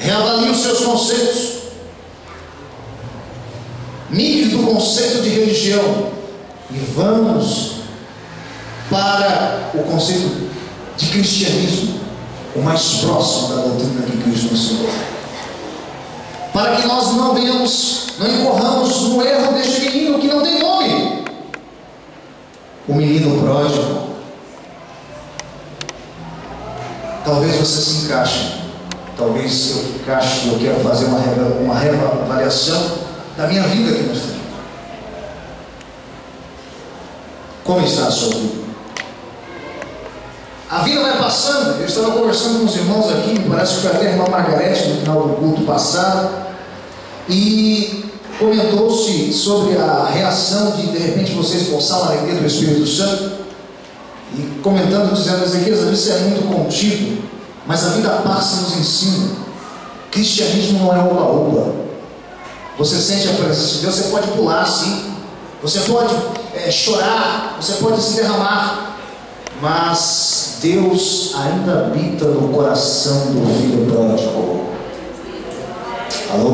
Reavalie os seus conceitos. Migre do conceito de religião e vamos para o conceito de cristianismo, o mais próximo da doutrina que Cristo ensinou. Para que nós não venhamos, não incorramos no erro deste menino que não tem nome. O menino pródigo. Talvez você se encaixe. Talvez eu encaixe, eu quero fazer uma, uma reavaliação da minha vida aqui nós temos. Como está a sua vida? A vida vai passando. Eu estava conversando com os irmãos aqui, me parece que foi até a irmã Margarete no final do culto passado, e comentou-se sobre a reação de de repente você expulsar uma alegria do Espírito Santo, e comentando, dizendo, Ezequiel, isso é muito contigo, mas a vida passa nos ensina. Cristianismo não é oba-oba. Você sente a presença de Deus, você pode pular sim, você pode é, chorar, você pode se derramar, mas Deus ainda habita no coração do filho pródigo. Alô,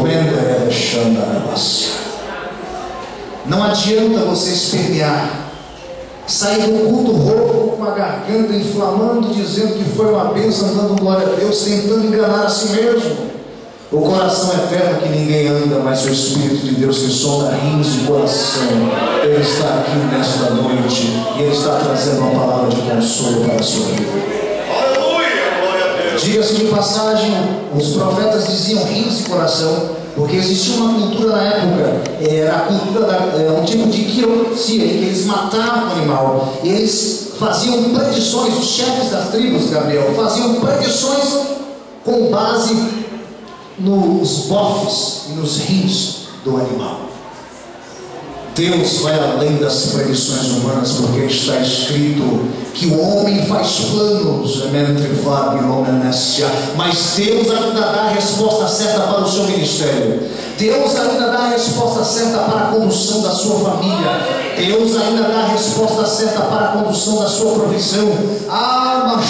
Não adianta você espernear, sair do culto rouco com a garganta inflamando, dizendo que foi uma bênção, dando glória a Deus, tentando enganar a si mesmo. O coração é terra que ninguém anda, mas o Espírito de Deus que sonda rins de coração, Ele está aqui nesta noite e Ele está trazendo uma palavra de consolo para a sua vida. Aleluia! Diga-se de passagem, os profetas diziam rins de coração, porque existia uma cultura na época, era a cultura da, um tipo de quirosia, em que eles matavam o animal, eles faziam predições, os chefes das tribos, Gabriel, faziam predições com base nos bofes e nos rins do animal. Deus vai além das previsões humanas, porque está escrito que o homem faz planos, mas Deus ainda dá a resposta certa para o seu ministério. Deus ainda dá a resposta certa para a condução da sua família. Deus ainda dá a resposta certa para a condução da sua profissão. Ah,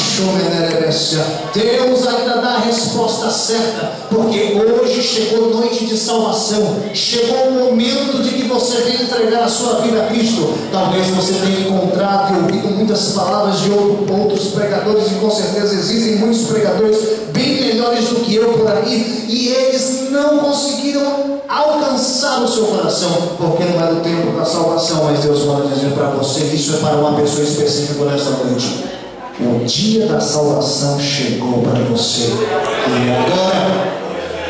Deus ainda dá a resposta certa, porque hoje chegou noite de salvação. Chegou o momento de que você venha entregar a sua vida a Cristo. Talvez você tenha encontrado e ouvido muitas palavras de outros pregadores, e com certeza existem muitos pregadores bem melhores do que eu por aí, e eles não conseguiram alcançar o seu coração, porque não era o tempo da salvação, mas Deus manda dizer para você: isso é para uma pessoa específica nesta noite. O dia da salvação chegou para você, e agora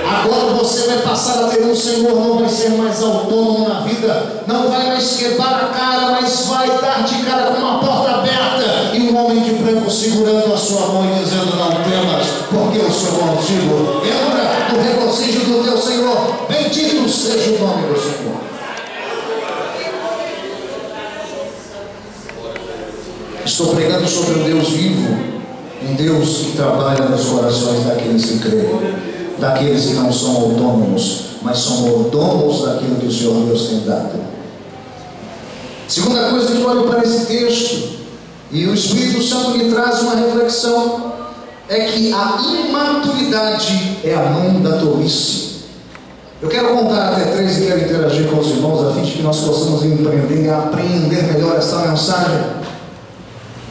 Agora você vai passar a ter um Senhor, não vai ser mais autônomo na vida, não vai mais quebrar a cara, mas vai dar de cara com uma porta aberta e um homem de branco segurando a sua mão e dizendo: Não temas, porque eu sou contigo. Entra no regozijo do teu Senhor, bendito seja o nome do Senhor. Estou pregando sobre um Deus vivo, um Deus que trabalha nos corações daqueles que creem daqueles que não são autônomos, mas são mordomos daquilo que o Senhor Deus tem dado. Segunda coisa que eu olho para esse texto, e o Espírito Santo me traz uma reflexão, é que a imaturidade é a mão da tolice. Eu quero contar até três e quero interagir com os irmãos a fim de que nós possamos empreender e apreender melhor essa mensagem.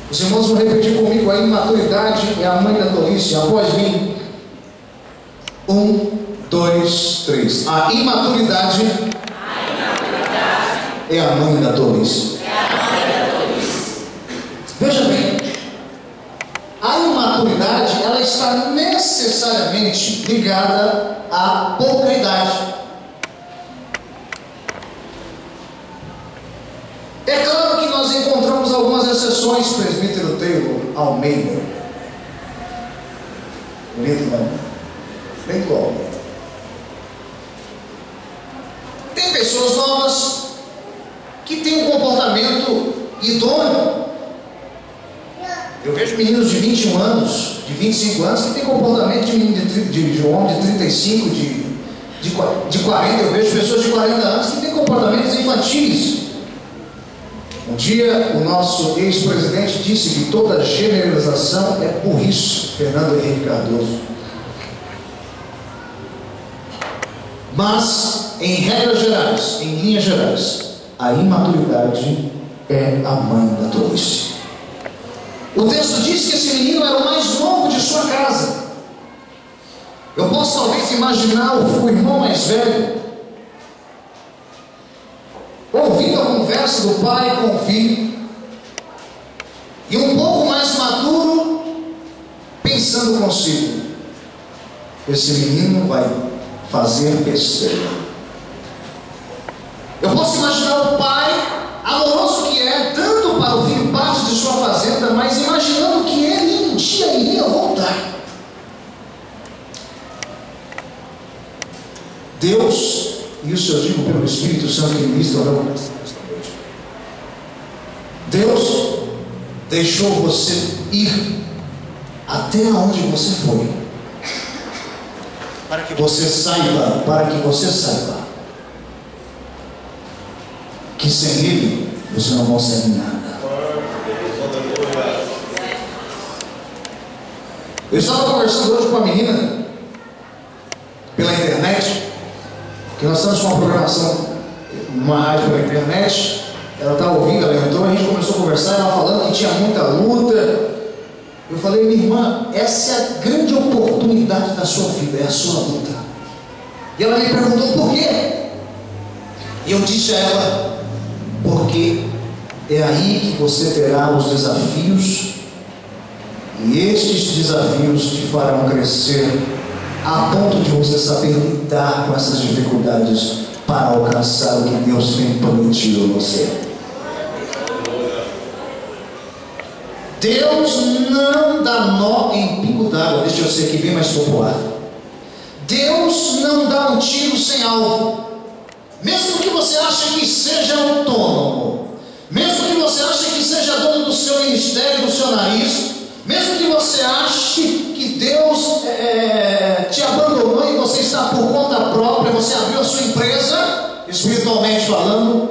Os irmãos vão repetir comigo: a imaturidade é a mãe da tolice. Após mim, um, dois, três. A imaturidade, a imaturidade é a mãe da tolice. Veja bem, a imaturidade ela está necessariamente ligada à pouca idade. É claro que nós encontramos algumas exceções, presbítero Taylor Almeida. Bonito, não? Bem igual. Tem pessoas novas que têm um comportamento idôneo. Eu vejo meninos de 21 anos, de 25 anos, que têm comportamento de, de, de, de homem de 35, de, de, de 40. Eu vejo pessoas de 40 anos que têm comportamentos infantis. Um dia o nosso ex-presidente disse que toda generalização é burrice, Fernando Henrique Cardoso. Mas, em regras gerais, em linhas gerais, a imaturidade é a mãe da tolice. O texto diz que esse menino era o mais novo de sua casa. Eu posso talvez imaginar o irmão mais velho ouvindo a conversa do pai com o filho e um pouco mais maduro pensando consigo: esse menino vai fazer besteira. Eu posso imaginar o pai amoroso que é, dando para o filho parte de sua fazenda, mas imaginando que ele um dia iria voltar. Deus, isso eu digo pelo Espírito Santo que ministra ao meu Deus deixou você ir até onde você foi, para que você saiba, para que você saiba que sem Ele você não consegue nada. Eu estava conversando hoje com uma menina pela internet, que nós estamos com uma programação, uma rádio pela internet. Ela estava tá ouvindo, ela entrou, a gente começou a conversar, ela falando que tinha muita luta. Eu falei, minha irmã, essa é a grande oportunidade da sua vida, é a sua luta. E ela me perguntou por quê? E eu disse a ela, porque é aí que você terá os desafios, e estes desafios te farão crescer a ponto de você saber lidar com essas dificuldades para alcançar o que Deus tem prometido a você. Deus não dá nó em pingo d'água, deixa eu ser aqui bem mais popular. Deus não dá um tiro sem alvo. Mesmo que você ache que seja autônomo, mesmo que você ache que seja dono do seu ministério, do seu nariz, mesmo que você ache que Deus é, te abandonou e você está por conta própria, você abriu a sua empresa, espiritualmente falando,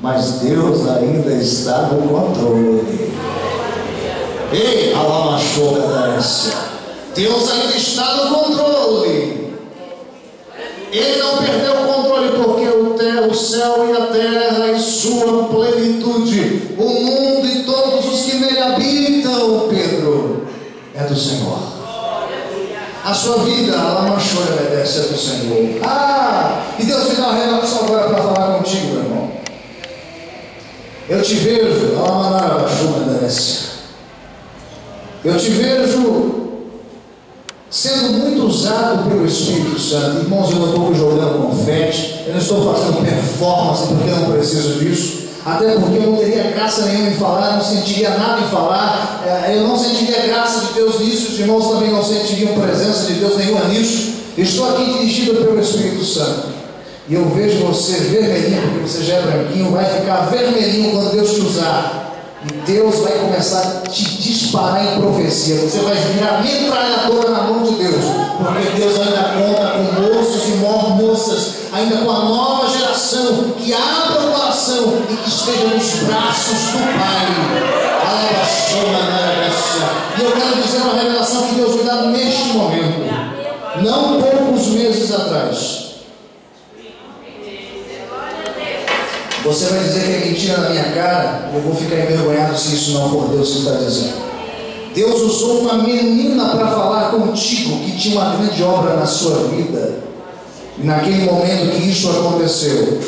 mas Deus ainda está no controle. Ei, Alamachoga da Deus ainda está no controle. Ele não perdeu o controle porque o, céu e a terra e sua plenitude, o mundo e todos os que nele habitam, Pedro, é do Senhor. A sua vida, a lamachou e obedece é do Senhor. Ah, e Deus dá uma revelação agora para falar contigo, meu irmão. Eu te vejo, obedece. Eu te vejo sendo muito usado pelo Espírito Santo. Irmãos, eu não estou jogando confete, eu não estou fazendo performance porque eu não preciso disso. Até porque eu não teria graça nenhuma em falar, não sentiria nada em falar, é, eu não sentiria graça de Deus nisso, os irmãos também não sentiriam presença de Deus nenhuma nisso. Estou aqui dirigido pelo Espírito Santo. E eu vejo você vermelhinho, porque você já é branquinho, vai ficar vermelhinho quando Deus te usar. E Deus vai começar a te disparar em profecia. Você vai virar metralhadora na mão de Deus. Porque Deus ainda conta com moços e moças, ainda com a nova geração que abra o coração e que esteja nos braços do Pai. E eu quero dizer uma revelação que Deus me dá neste momento. Não poucos meses atrás. Você vai dizer que é mentira na minha cara, eu vou ficar envergonhado se isso não for Deus que está dizendo. Deus usou uma menina para falar contigo que tinha uma grande obra na sua vida. E naquele momento que isso aconteceu,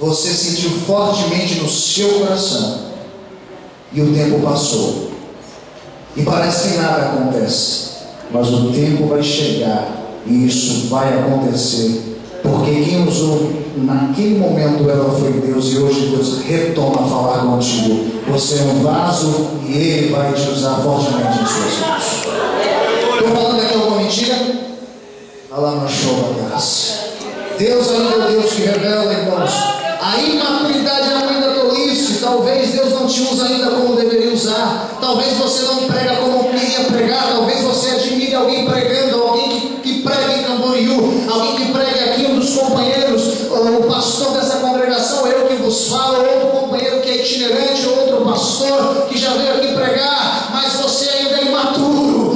você sentiu fortemente no seu coração. E o tempo passou. E parece que nada acontece. Mas o tempo vai chegar e isso vai acontecer. Porque quem usou naquele momento ela foi Deus e hoje Deus retoma a falar contigo. Você é um vaso e Ele vai te usar fortemente em suas mãos. Estou falando aqui alguma mentira? Lá no show graça. Deus ainda é Deus que revela, irmãos. A imaturidade é ainda tolice. Talvez Deus não te use ainda como deveria usar. Talvez você não prega como queria pregar. Talvez você admire alguém pregando, alguém que, que prega em Camboriú, alguém que prega aqui, um dos companheiros, o pastor dessa congregação, eu que vos falo, outro companheiro que é itinerante, outro pastor que